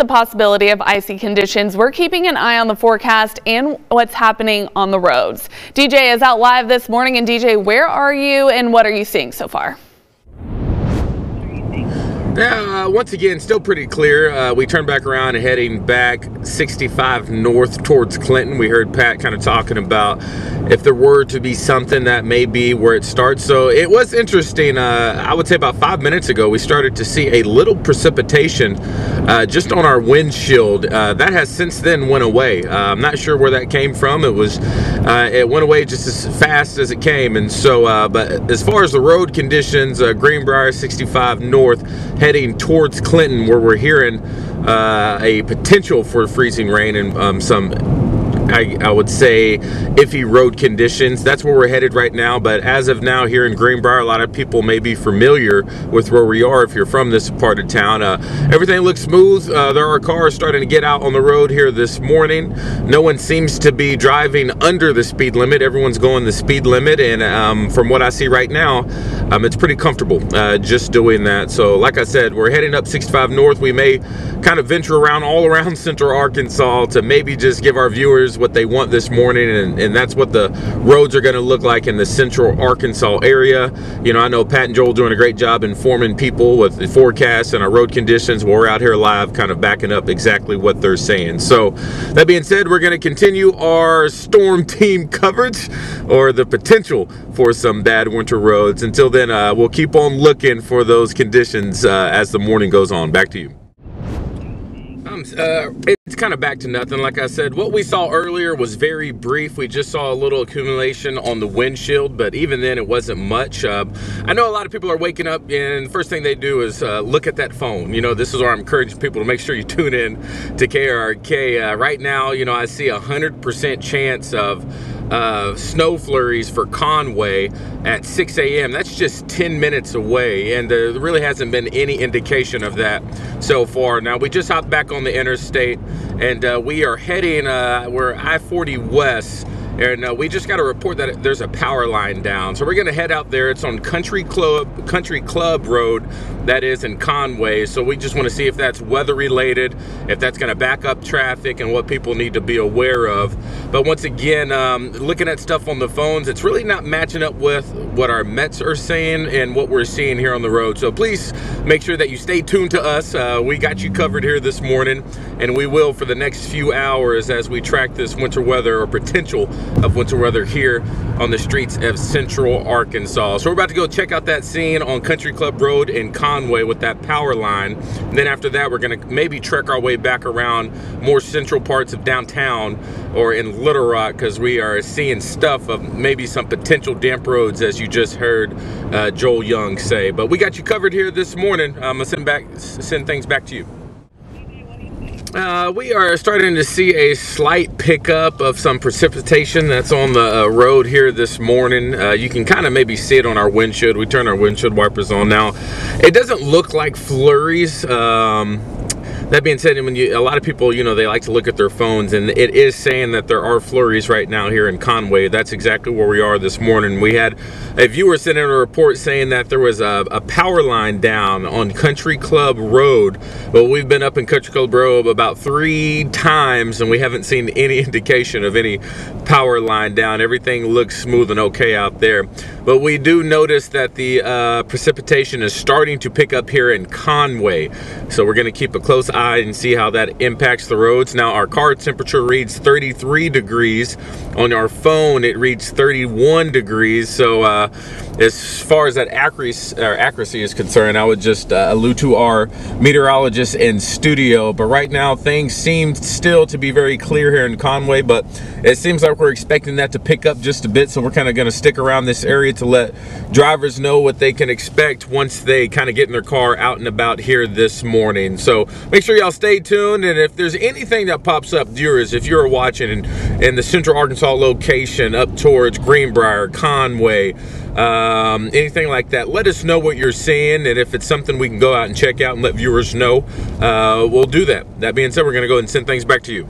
the possibility of icy conditions. We're keeping an eye on the forecast and what's happening on the roads. DJ is out live this morning. And DJ, where are you and what are you seeing so far? Yeah, uh, once again, still pretty clear. Uh, we turned back around and heading back 65 north towards Clinton. We heard Pat kind of talking about if there were to be something that may be where it starts. So it was interesting. Uh, I would say about five minutes ago, we started to see a little precipitation uh, just on our windshield. Uh, that has since then went away. Uh, I'm not sure where that came from. It was, it went away just as fast as it came. And so, but as far as the road conditions, Greenbrier 65 north, heading towards Clinton where we're hearing uh, a potential for freezing rain and um, some I, I, would say iffy road conditions. That's where we're headed right now. But as of now, here in Greenbrier, a lot of people may be familiar with where we are if you're from this part of town. Uh, everything looks smooth. Uh, there are cars starting to get out on the road here this morning. No one seems to be driving under the speed limit. Everyone's going the speed limit. And um, from what I see right now, um, it's pretty comfortable uh, just doing that. So, like I said, we're heading up 65 North. We may kind of venture around all around central Arkansas to maybe just give our viewers what they want this morning and, and that's what the roads are going to look like in the central Arkansas area. You know, I know Pat and Joel doing a great job informing people with the forecast and our road conditions. We're out here live kind of backing up exactly what they're saying. So that being said, we're going to continue our storm team coverage or the potential for some bad winter roads. Until then, uh, we'll keep on looking for those conditions uh, as the morning goes on. Back to you. Uh, it's kind of back to nothing. Like I said, what we saw earlier was very brief. We just saw a little accumulation on the windshield, but even then it wasn't much. Uh, I know a lot of people are waking up and the first thing they do is uh, look at that phone. You know, this is where I'm encouraging people to make sure you tune in to KARK. Uh, right now, you know, I see a 100% chance of uh, snow flurries for Conway at 6 a.m. That's just 10 minutes away, and there really hasn't been any indication of that so far. Now, we just hopped back on the interstate, and uh, we are heading, uh, we're I-40 West, and uh, we just got a report that there's a power line down. So we're gonna head out there. It's on Country Club, Country Club Road, that is in Conway. So we just wanna see if that's weather related, if that's gonna back up traffic and what people need to be aware of. But once again, um, looking at stuff on the phones, it's really not matching up with what our Mets are saying and what we're seeing here on the road. So please make sure that you stay tuned to us. Uh, we got you covered here this morning and we will for the next few hours as we track this winter weather or potential of winter weather here on the streets of central Arkansas. So we're about to go check out that scene on Country Club Road in Conway with that power line. And then after that, we're gonna maybe trek our way back around more central parts of downtown or in Little Rock because we are seeing stuff of maybe some potential damp roads as you just heard uh, Joel Young say. But we got you covered here this morning. I'm gonna send back send things back to you. Uh, we are starting to see a slight pickup of some precipitation that's on the uh, road here this morning. Uh, you can kind of maybe see it on our windshield. We turn our windshield wipers on now. It doesn't look like flurries. Um, that being said, when you, a lot of people, you know, they like to look at their phones, and it is saying that there are flurries right now here in Conway. That's exactly where we are this morning. We had a viewer send in a report saying that there was a, a power line down on Country Club Road. Well, we've been up in Country Club Road about three times, and we haven't seen any indication of any power line down. Everything looks smooth and okay out there. But we do notice that the uh, precipitation is starting to pick up here in Conway. So we're going to keep a close eye and see how that impacts the roads. Now our car temperature reads 33 degrees. On our phone it reads 31 degrees. So uh, as far as that accuracy, accuracy is concerned, I would just uh, allude to our meteorologist in studio. But right now things seem still to be very clear here in Conway, but it seems like we're expecting that to pick up just a bit. So we're kind of going to stick around this area to let drivers know what they can expect once they kind of get in their car out and about here this morning. So make sure sure y'all stay tuned. And if there's anything that pops up, viewers, if you're watching in, in the Central Arkansas location up towards Greenbrier, Conway, um, anything like that, let us know what you're seeing. And if it's something we can go out and check out and let viewers know, uh, we'll do that. That being said, we're going to go and send things back to you.